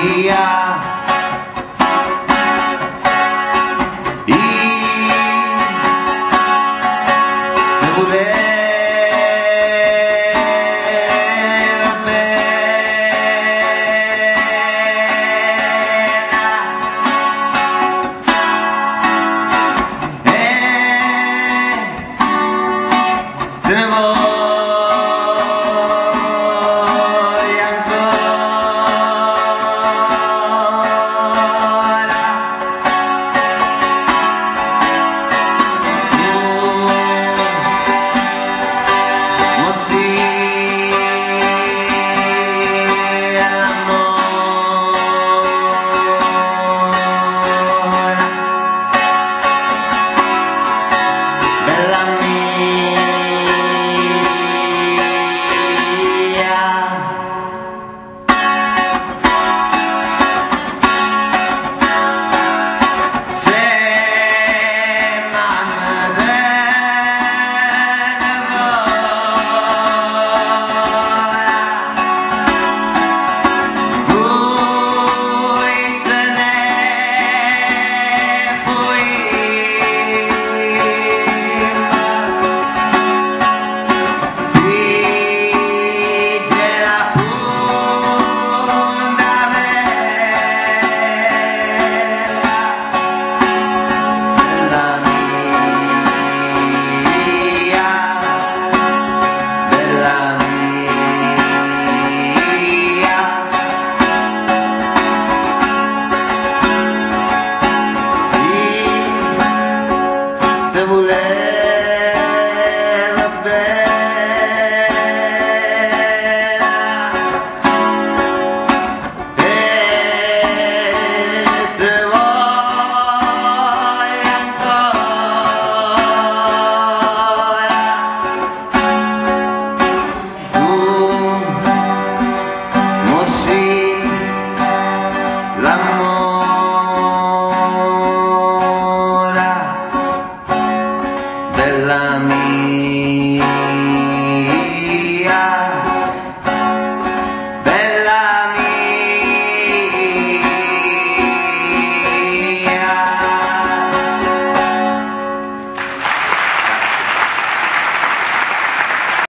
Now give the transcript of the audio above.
dia e eu ver. man.